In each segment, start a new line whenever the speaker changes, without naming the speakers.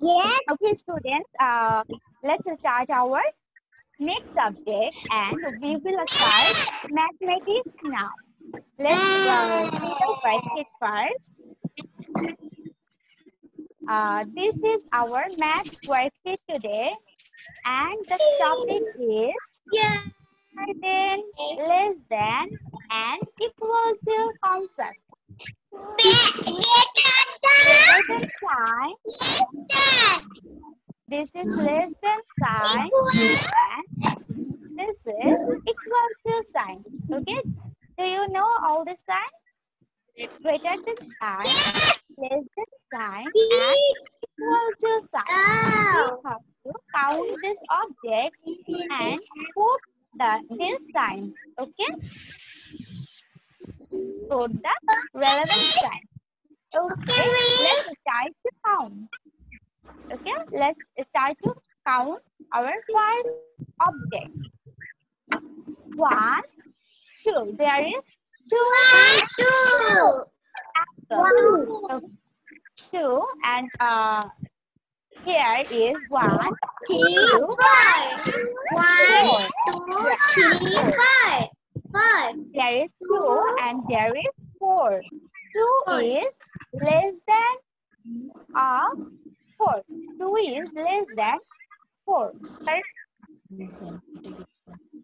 Yes.
Okay, students, uh, let's start our next subject and we will start mathematics now. Let's uh, see the worksheet first. Uh, this is our math worksheet today and the topic is
Yeah.
more than, less than and equal to concept. Greater than sign, this is less than sign and this is equal to sign. Okay, do you know all the sign? Greater than sign, less than sign and equal to sign. You have to count this object and put the these signs. Okay, put the relevant sign. Okay, let's start to count. Okay, let's start to count our first object. One, two. There is two. Two. Two and uh, here is one,
three, two, five. One, two, three, five. Five.
There is two and there is four. Two is less than a 4. 2 is less than 4. Correct? Is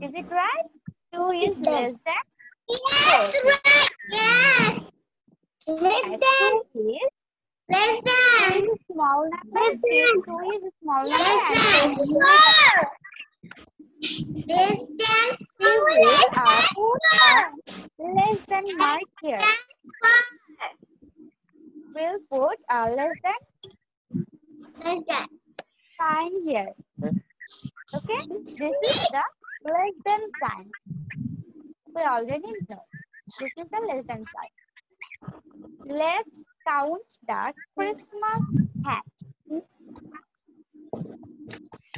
it right? 2 is less than
Yes, right. Yes. Less than. Less than.
Small number.
Less than.
Two is small number.
Less than.
Less than. Two is four. Less than mark here. We'll put a less than
than.
sign here. Okay, this is the less than sign. We already know. This is the less than sign. Let's count the Christmas hat.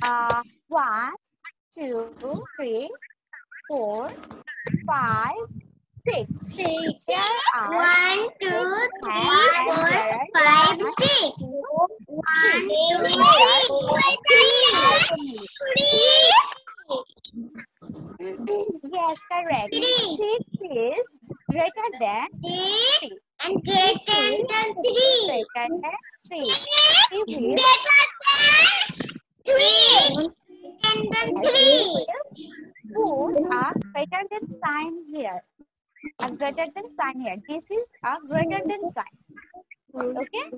Uh, one, two, three, four, five, six.
Six. One, two, three, four, five, six. One,
three.
two, three.
Yes, correct.
Three.
Six is greater than
Six
three.
and greater than three.
Greater than three.
Greater
Three is
than three. And then three.
put a greater than sign here. A greater than sign here. This is a greater than sign. Okay?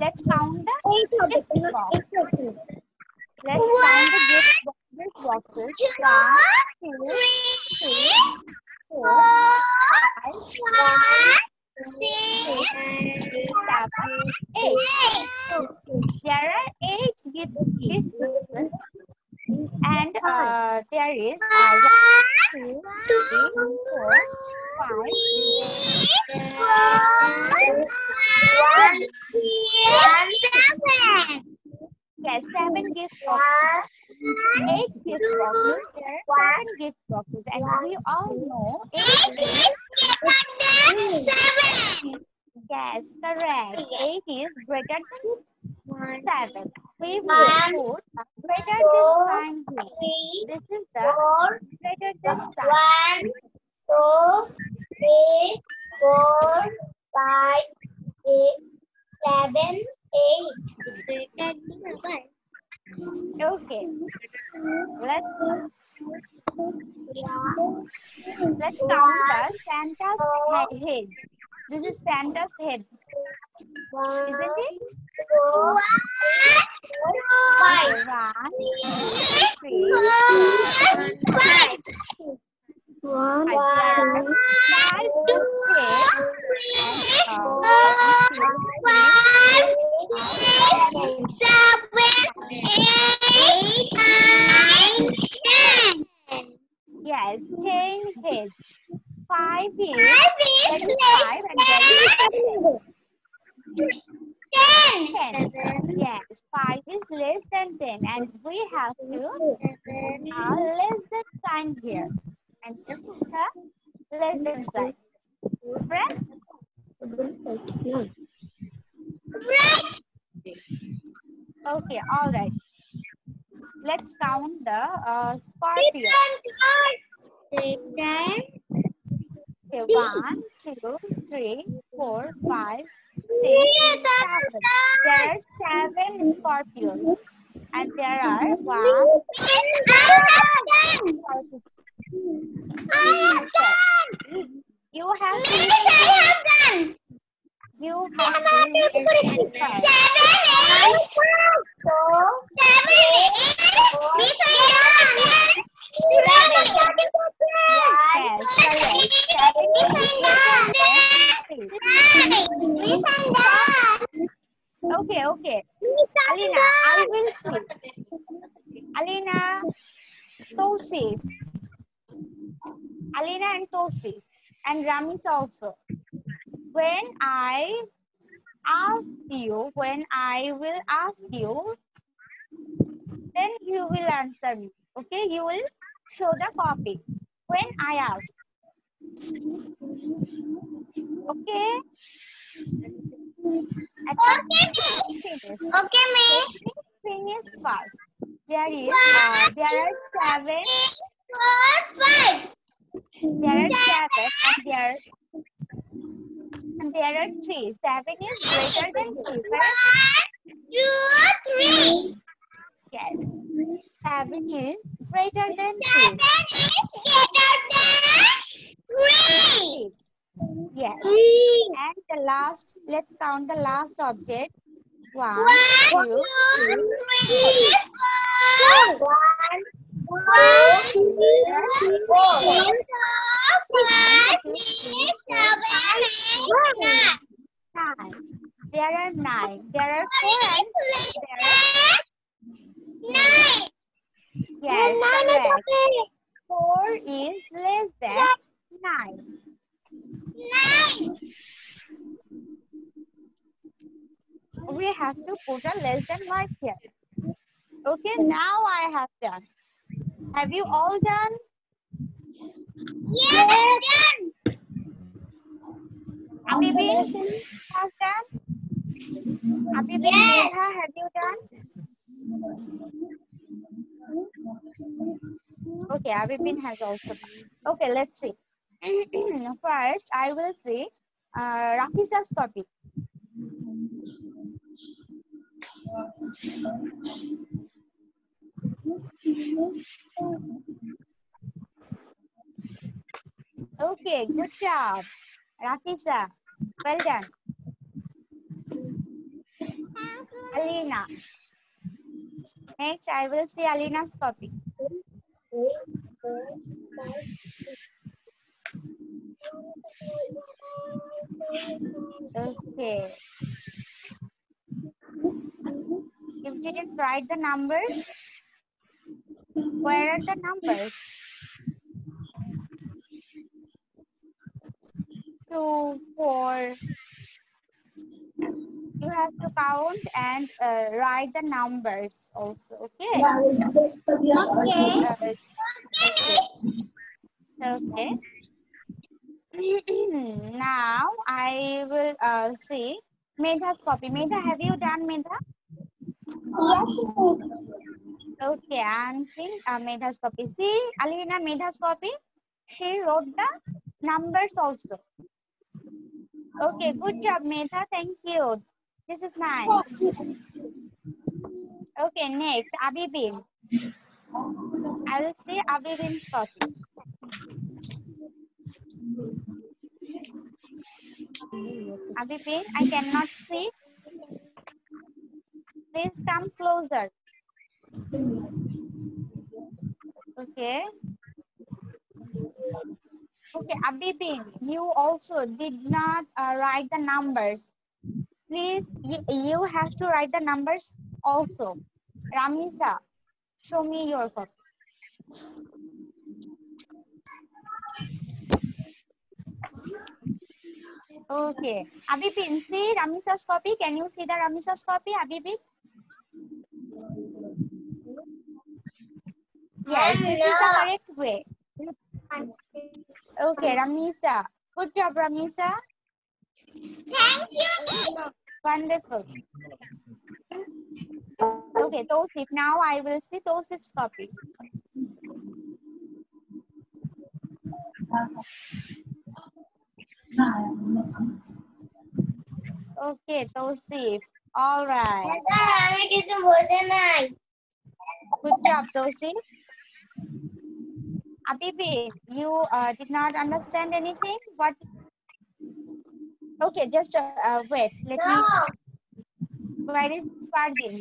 Let's count the gift box. Let's count the gift boxes. One, two,
Three.
four, five,
Five. Six.
seven, eight. There are gift, gift boxes. And uh, there is uh, one, two, three, four, five, yes, seven gift boxes. Eight gift boxes. There are seven gift boxes. And we all know eight is seven. Yes, correct. Eight is greater than seven. Greater than sign here. This is the
Four.
greater than sign.
One, two, three, four, five, six, seven, eight.
Okay. Let's let's count the Santa's head. This is Santa's head.
Isn't
it? One,
Three,
three,
four, five.
One,
two, three, four, five, six, seven, eight, nine, ten.
yes, ten heads. Five is
Five is
is five and then
than ten.
Ten. Yes, 5 is less than 10 and we have to uh, less than sign here. And is the less than sign. Friends,
Right.
okay, all right. Let's count the uh, scorpion.
Ten.
Okay, one, two, three, four, five, six, seven. There are seven scorpions. And there are one, you have to you have to listen first. Yes, correct. Seven is. Greater than three. Okay, okay. Alina, I will see. Alina, Tosi. Alina and Tosi. And Ramis also. When I ask you, when I will ask you, then you will answer me. Okay, you will show the copy. When I ask. Okay? First, finish.
Okay, miss.
Finish fast. There is, uh, there are seven,
Four, five.
there are seven, and there, and there are three. Seven is greater than three. correct?
One, two, three.
Yes. Seven is greater than
Seven
three.
is greater than three.
Yes.
Three.
And the last, let's count the last object. One,
One,
two, three,
three, four. One, two, three, four. Five, six, seven, eight, nine.
There are nine. There are four there are
Nine.
yes, correct. Four is less than nine.
Nine.
We have to put a less than mark here. Okay, now I have done. Have you all done?
Yes. done.
Abibin has done? Abibin,
Yes.
Have you done? Okay, Abibin has also done. Okay, let's see. First, I will say uh, Rafisa's copy. Okay, good job. Rafisa, well done. Alina. Next, I will see Alina's copy. Okay. If you didn't write the numbers? Where are the numbers? Two, four. You have to count and uh, write the numbers also, okay?
Okay.
Uh, okay. Now I will uh, see Medha's copy. Medha, have you done Medha?
Yes.
Okay, I'm seeing uh, Medha's copy. See, Alina, Medha's copy. She wrote the numbers also. Okay, good job, Medha. Thank you. This is nice. Okay, next, Abibin. I will see Abibin's copy. Abibin, I cannot see. Please come closer. Okay. Okay, Abibin, you also did not uh, write the numbers. Please, you, you have to write the numbers also. Ramisa, show me your copy. Okay. Abibin, see Ramisa's copy. Can you see the Ramisa's copy, Abibin? Yes, this is the correct way. Okay, Ramisa. Good job, Ramisa.
Thank you, Miss.
Wonderful. Okay, Tosif. Now I will see Tosif's copy. Okay, Tosif. All right.
দাদা আমি কিছু বোঝে নাই
Good job, Tosif. Abibi, you uh, did not understand anything? What? Okay, just uh, uh, wait. Let
No.
me. Where is Fardin?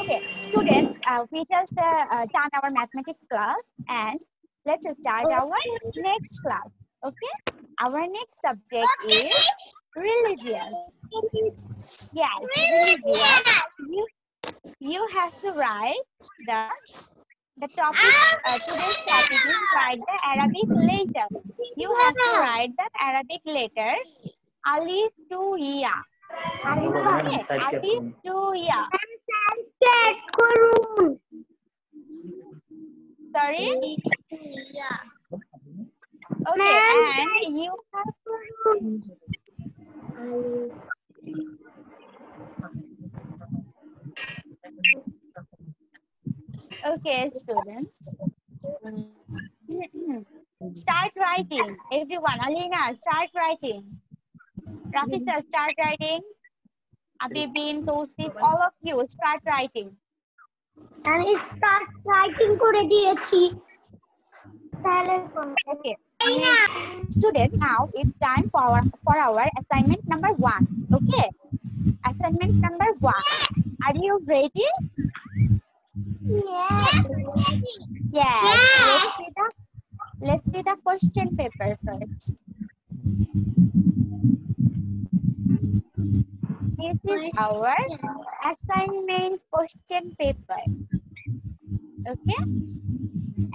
Okay, students, uh, we just uh, uh, done our mathematics class and let's start our next class. Okay. Our next subject okay. is religion. Yes, religion. You, you have to write the the topic, uh, today's topic is write the Arabic letter. You have to write the Arabic letters. Alif to Ya. Alif to Ya. Sorry? Okay,
Ma'am,
and you have okay, students. start writing. Everyone, Alina, start writing. Rafisa, start writing. Abibin, Tosif, all of you, start writing.
আমি start writing করে দিয়েছি তাহলে
Okay. uh, students, now it's time for our, for our assignment number one. Okay. Assignment number one. Are you ready? Yes. Yes. Let's see the let's see the question paper first. This is our assignment question paper. Okay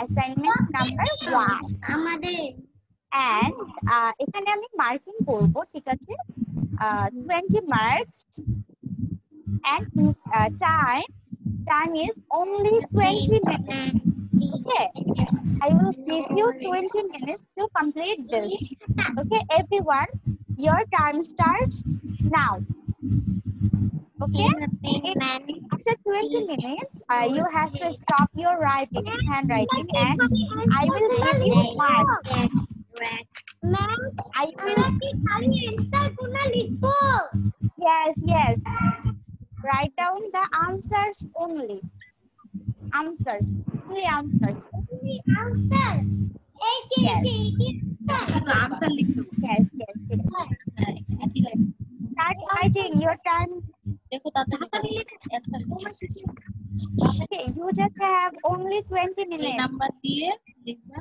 Assignment number one.
আমাদের
and uh, এখানে আমি marking করব ঠিক আছে twenty marks and uh, time time is only 20 minutes okay i will give you 20 minutes to complete this okay everyone your time starts now Okay? It, after 20 minutes, uh, you have to stop your writing, handwriting, and I will give you marks. I will. Yes, yes. Write down the answers only. Answers. Only answers.
Answers.
Yes. Yes, yes, yes. Start writing your time. Okay, you just have only 20 minutes.
A number diye, likha.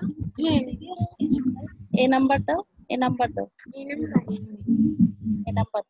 A number to, a number. A number. A number.